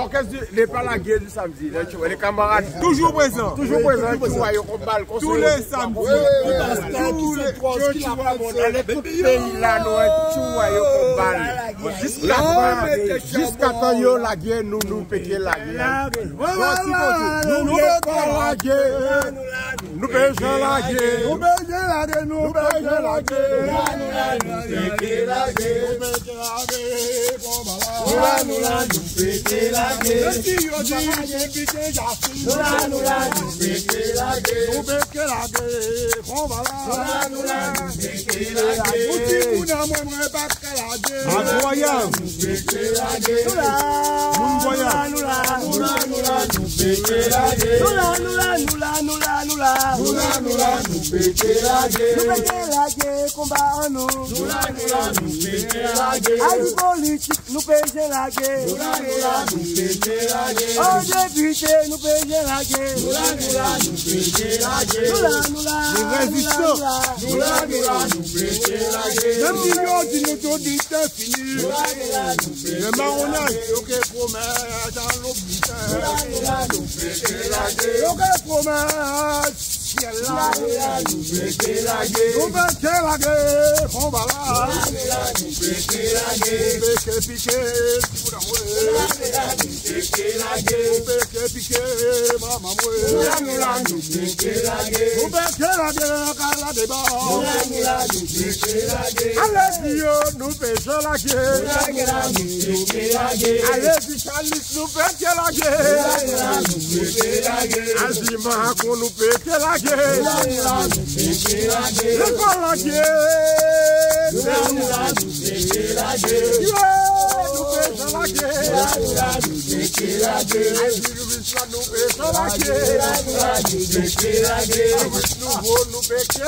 L'orchestre n'est pas la guerre du samedi. Les camarades. Toujours présents. Toujours présents. Tous les samedis. Tous les mon dans pays là, nous. Jusqu'à temps, la guerre, nous, nous la guerre. Nous, nous, la guerre. Nous pêchons la guerre. Nous pêchons la guerre. Nous pêchons la guerre. nura nura nura nu peke laje nu peke laje kumba onu. Nura nura nu peke laje ajiboli nu peke laje nura nura nu peke laje oje bite nu peke laje nura nura nu peke laje nura nura nura nura nura nu peke laje lemi yoo di ne to di tẹ fini. Nura nura nu peke laje lema wọn yà yẹ oke fo mẹ ẹ ta ló bi tẹ nura nura nu laje oke fo mẹ. La nous la nous péter la guerre. Nous péter la guerre. On va là. Nous la nous péter la guerre. Piqué, piqué. Si vous Nous l'avez. la nous péter la guerre. Piqué, piqué. Maman, Nous ouais. la nous la nous péter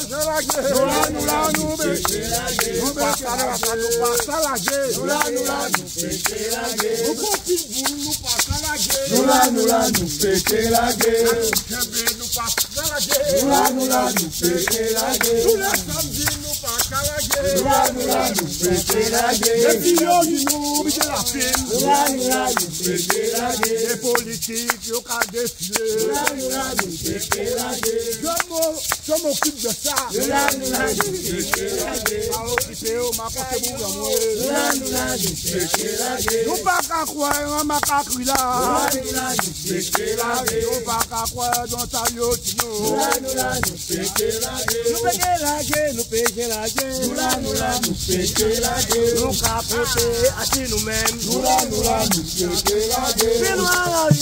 je lage, nou la nou la nou peche lage, nou pasa lage, nou pasa lage, nou la nou la nou peche lage, nou konti bou nou pasa lage, nou la nou la nou peche lage, nou pasa lage, nou la nou la nou peche lage, nou la nou la nou peche lage, Les guerre. millions de nous, mais la film. Nous la nous la nous péter la guerre. Les politiques, ils ont qu'à défiler. Nous la nous la nous péter la guerre. Je m'o- je m'occupe de on m'a m'a la Nous nous. Nous la nous péter la guerre, nous capoter à nous-mêmes. Nous la nous la nous péter la Puis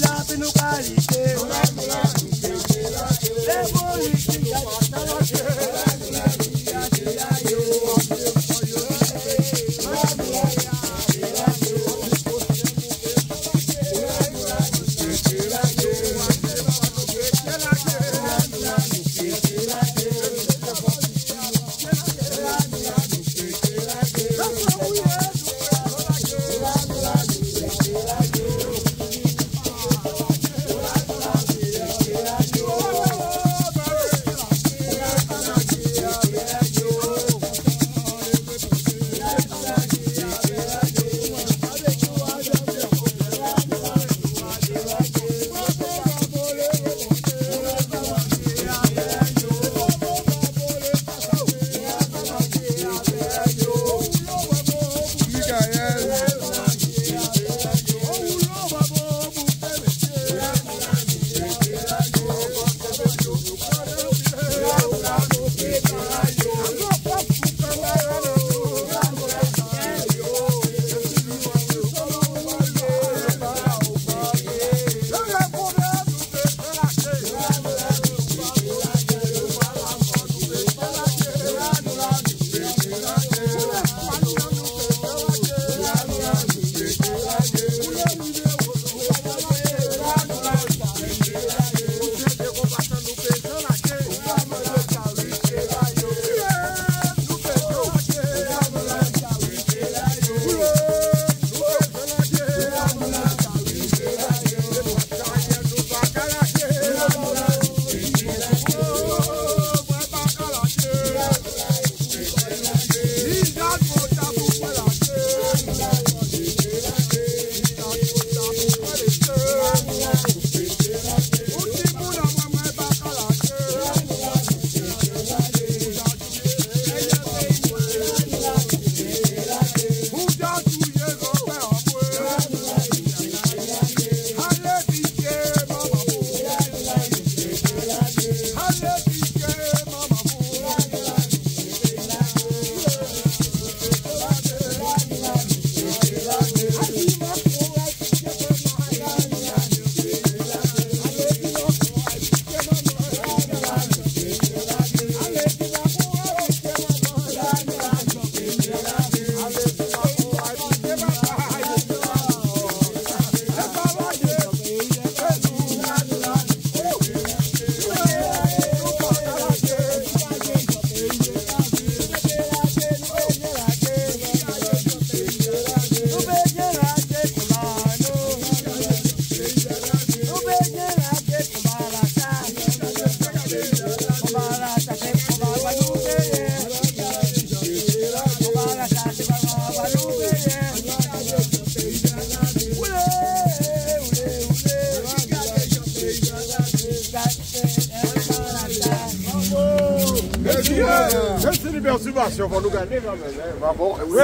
Nous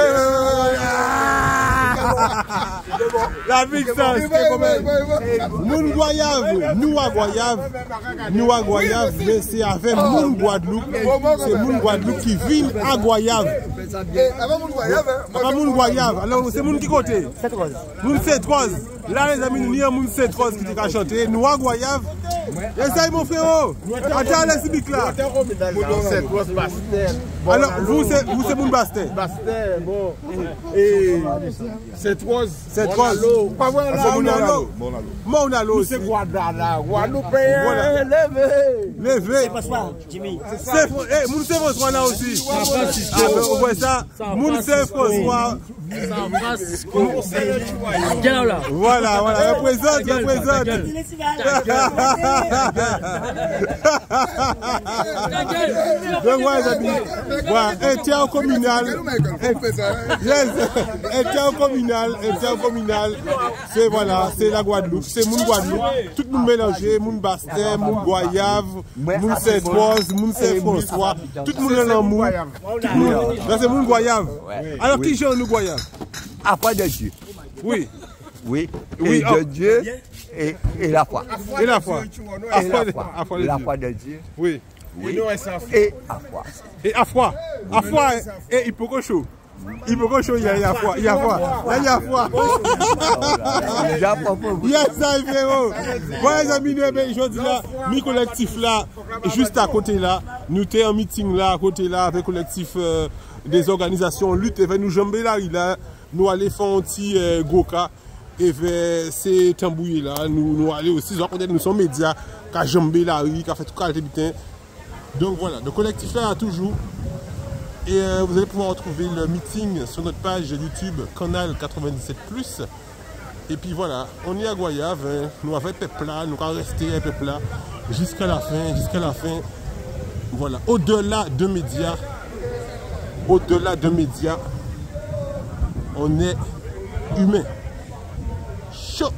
La victoire. Moun Goyave, nous à Goyave, nous c'est avec Moun Guadeloupe. C'est Moun Guadeloupe qui vit à Goyave. Moun alors c'est Moun qui côté? Moun c'est Là, les amis, nous, Moun c'est qui t'a chanté. Nous à Goyave. Et ça, mon frérot. Attends, le bic là. Alors, vous, c'est vous, c'est Bastet. Bastel, bon. Et c'est rose. C'est rose. Pas vrai Ah, là. c'est Guadala. Guadeloupéen. Voilà. Levez. Jimmy. C'est eh, Moun c'est François là aussi. Ah, ben, on voit ça. Moun c'est François. Là. Voilà, voilà. Représente, représente. Donc, voilà, les amis. Voilà, intercommunal. Yes, intercommunal, intercommunal. C'est voilà, c'est la Guadeloupe, c'est Moun Guadeloupe. Tout le monde mélangé, Moun Bastet, Moun Goyave, Moun Saint-Rose, Moun Saint-François. Tout le monde est dans Moun. Tout le monde. C'est Moun Goyave. Alors, qui gère nous Goyave Après de Dieu. Oui. Oui. Oui, Et oh. de Dieu et, et la foi. Et la foi. Et la de- foi. à foi de La Dieu. foi de Dieu Oui. Oui. Et la foi. Et à froid. À froid et hypococho. Hypococho, il y a il y a froid. Il y a. Là, il y a vous. Yes, ça, frérot. Voilà, les amis, nous, eh ben, je dis là, mi collectif là, juste à côté là, nous t'es en meeting là, à côté là, avec collectif euh, des organisations lutte, et ben, nous jambes là, il a, nous aller faire un petit euh, goka, et vers ces tambouillés là, nous, nous aller aussi, genre, peut-être nous sommes médias, qui a jambé la rue, qui a fait tout qualité putain. Donc voilà, le collectif là, toujours. Et euh, vous allez pouvoir retrouver le meeting sur notre page YouTube Canal 97 et puis voilà, on est à Goyave, hein. nous avons peuple là, nous allons rester peuple là jusqu'à la fin, jusqu'à la fin. Voilà, au-delà de médias, au-delà de médias, on est humain. Chaud.